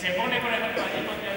se pone, por ejemplo, allí, ponte